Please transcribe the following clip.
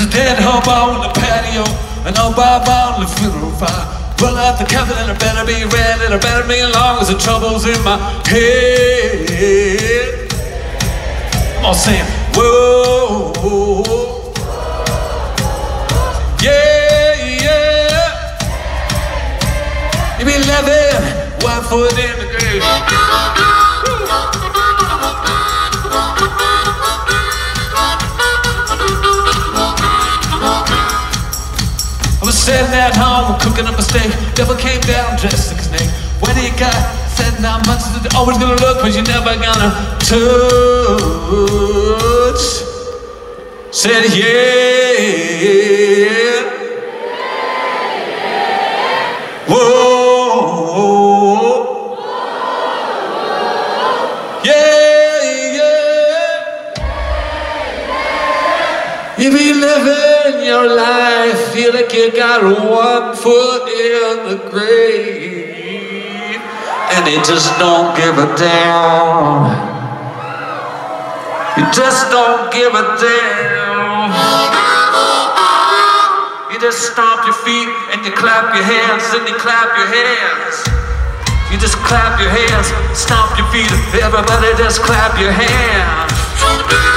up on the patio and up up on the funeral fire. Pull out the coffin and I better be ready, and I better be long as the trouble's in my head. Come on, sing. Whoa. Yeah, yeah. You be living one foot in the grave. I was sitting at home cooking up a steak. Devil came down dressed like a snake. When he got said nine months, always oh, gonna look, but you're never gonna touch. Said yeah. Whoa. Yeah, yeah. You be living your life, feel like you got one foot in the grave, and you just don't give a damn. You just don't give a damn. You just stomp your feet and you clap your hands and you clap your hands. You just clap your hands, stomp your feet, everybody just clap your hands.